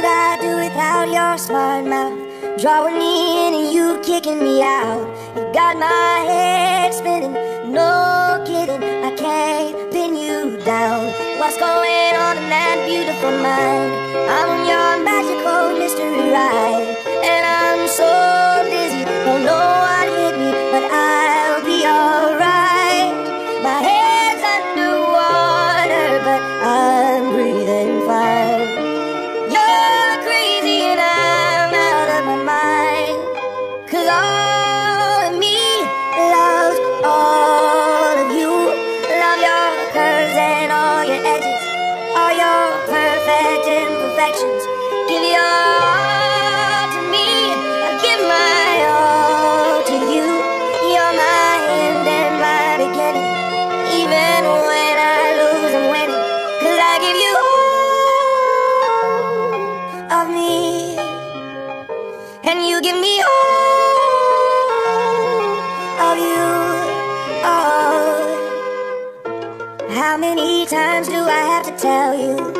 Would I do without your smart mouth? Drawing me in and you kicking me out. You got my head spinning, no kidding. I can't pin you down. What's going on in that beautiful mind? I'm on your magical mystery ride, imperfections. Give your all to me, I give my all to you. You're my end and my beginning. Even when I lose, I'm winning. Cause I give you all of me. And you give me all of you. All. How many times do I have to tell you?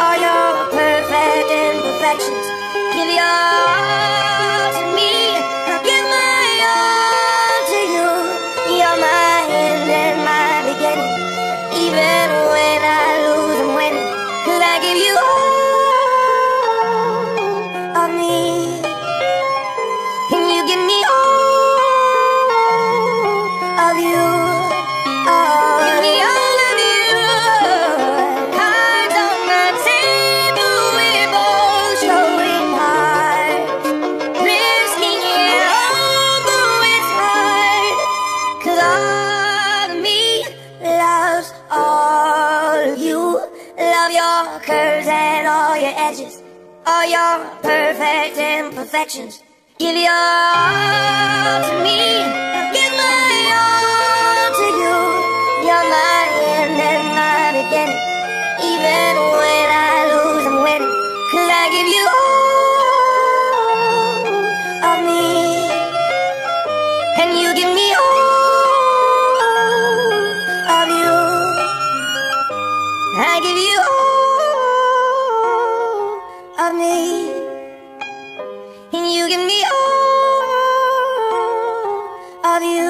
all your perfect imperfections. your curves and all your edges, all your perfect imperfections. Give your all to me, give my all to you. You're my end and my beginning. Even when I lose, I'm winning. Cause I give you all of me, and you give me all. of you.